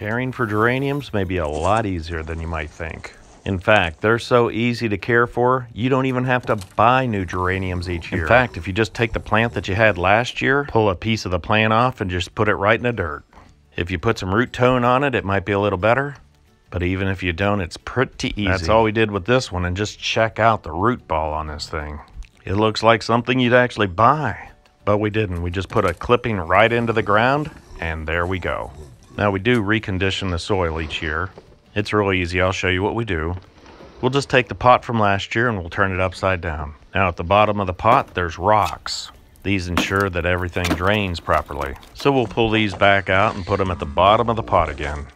Caring for geraniums may be a lot easier than you might think. In fact, they're so easy to care for, you don't even have to buy new geraniums each year. In fact, if you just take the plant that you had last year, pull a piece of the plant off and just put it right in the dirt. If you put some Rootone on it, it might be a little better. But even if you don't, it's pretty easy. That's all we did with this one, and just check out the root ball on this thing. It looks like something you'd actually buy. But we didn't. We just put a clipping right into the ground, and there we go. Now we do recondition the soil each year. It's really easy. I'll show you what we do. We'll just take the pot from last year and we'll turn it upside down. Now at the bottom of the pot, there's rocks. These ensure that everything drains properly. So we'll pull these back out and put them at the bottom of the pot again.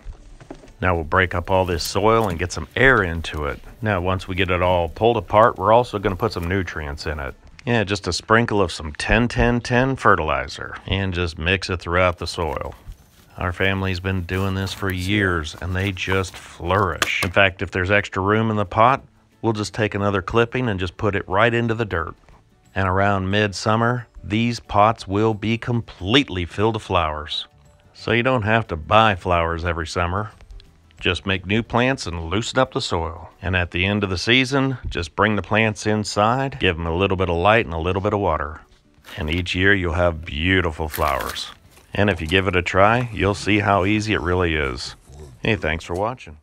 Now we'll break up all this soil and get some air into it. Now once we get it all pulled apart, we're also going to put some nutrients in it. Yeah, just a sprinkle of some 10-10-10 fertilizer and just mix it throughout the soil. Our family's been doing this for years and they just flourish. In fact, if there's extra room in the pot, we'll just take another clipping and just put it right into the dirt. And around midsummer, these pots will be completely filled with flowers. So you don't have to buy flowers every summer. Just make new plants and loosen up the soil. And at the end of the season, just bring the plants inside, give them a little bit of light and a little bit of water. And each year you'll have beautiful flowers. And if you give it a try, you'll see how easy it really is. Hey, thanks for watching.